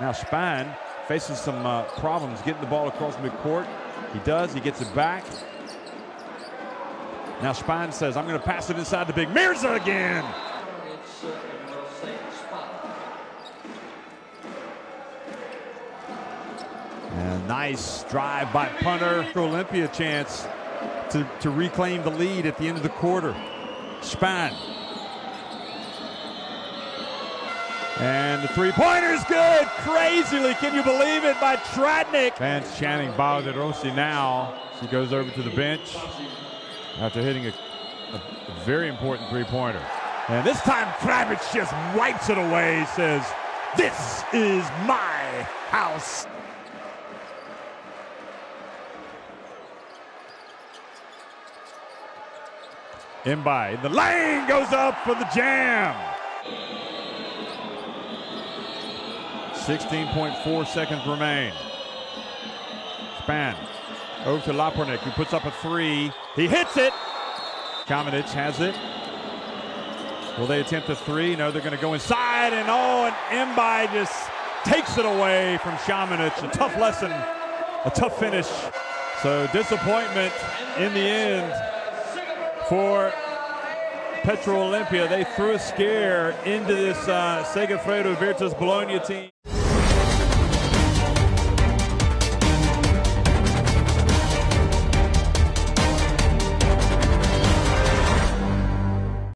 Now Spine faces some uh, problems getting the ball across midcourt. He does. He gets it back. Now Spine says, I'm going to pass it inside the big Mirza again. And nice drive by Punter. For Olimpija chance to, to reclaim the lead at the end of the quarter. Spine. And the three-pointer is good. Crazily, can you believe it, by Tratnik. Fans chanting Baldi Rossi now. She goes over to the bench after hitting a, a very important three-pointer. And this time Kravić just wipes it away, says, this is my house. M'Baye, the lane goes up for the jam. 16.4 seconds remain. Span over to Lapornik, who puts up a three. He hits it. Kamenic has it. Will they attempt a three? No, they're going to go inside, and oh, and M'Baye just takes it away from Shamanic. A tough lesson, a tough finish. So disappointment in the end for Petrol Olimpija. They threw a scare into this uh, Segafredo Virtus Bologna team.